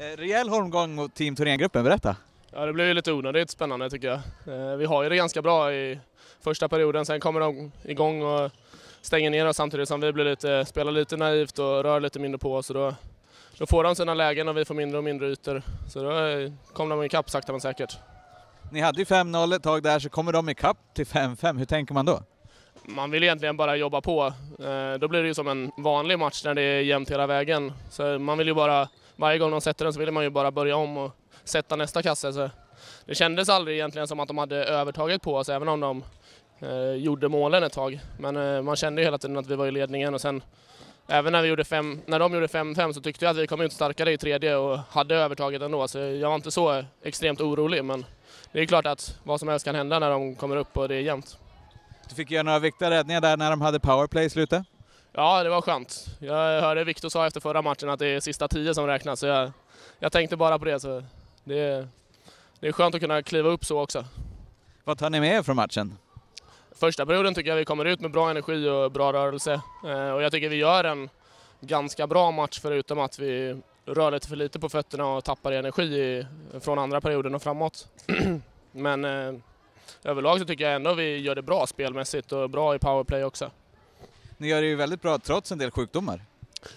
Eh, rejäl holmgång mot Team Thorengruppen, berätta. Ja, det blev ju lite onödigt spännande tycker jag. Eh, vi har ju det ganska bra i första perioden, sen kommer de igång och stänger ner oss samtidigt som vi blir lite, spelar lite naivt och rör lite mindre på oss. Då, då får de sina lägen och vi får mindre och mindre ytor. Så då eh, kom de ikapp sakta men säkert. Ni hade ju 5-0 ett tag där, så kommer de ikapp till 5-5. Hur tänker man då? Man vill egentligen bara jobba på. Eh, då blir det ju som en vanlig match när det är jämnt hela vägen. Så man vill ju bara, varje gång de sätter den så vill man ju bara börja om och sätta nästa kasse. Så det kändes aldrig egentligen som att de hade övertaget på oss, även om de eh, gjorde målen ett tag. Men eh, man kände ju hela tiden att vi var i ledningen och sen Även när, vi gjorde fem, när de gjorde 5-5 så tyckte jag att vi kom ut starkare i tredje och hade övertaget ändå. Så jag var inte så extremt orolig. Men det är klart att vad som helst kan hända när de kommer upp och det är jämnt. Du fick göra några viktiga räddningar där när de hade powerplay i slutet. Ja, det var skönt. Jag hörde Viktor sa efter förra matchen att det är sista tio som räknas, så jag, jag tänkte bara på det. Så det, är- det är skönt att kunna kliva upp så också. Vad tar ni med er från matchen? Första perioden tycker jag vi kommer ut med bra energi och bra rörelse. Eh, och jag tycker vi gör en ganska bra match förutom att vi rör lite för lite på fötterna och tappar energi från andra perioden och framåt. Men eh, överlag så tycker jag ändå vi gör det bra spelmässigt och bra i powerplay också. Ni gör det ju väldigt bra trots en del sjukdomar.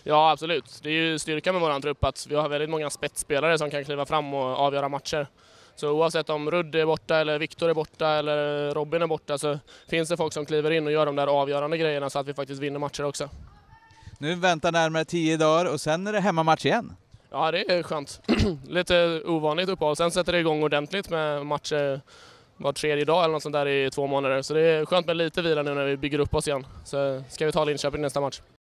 Ja, absolut. Det är ju styrkan med våran trupp att vi har väldigt många spetsspelare som kan kliva fram och avgöra matcher. Så oavsett om Rudd är borta, eller Viktor är borta eller Robin är borta så finns det folk som kliver in och gör de där avgörande grejerna så att vi faktiskt vinner matcher också. Nu väntar närmare 10 dagar och sen är det hemmamatch igen. Ja, det är skönt. Lite ovanligt uppehåll. Sen sätter det igång ordentligt med matcher var tredje dag eller något sånt där i två månader. Så det är skönt med lite vila nu när vi bygger upp oss igen. Så ska vi ta Linköping nästa match.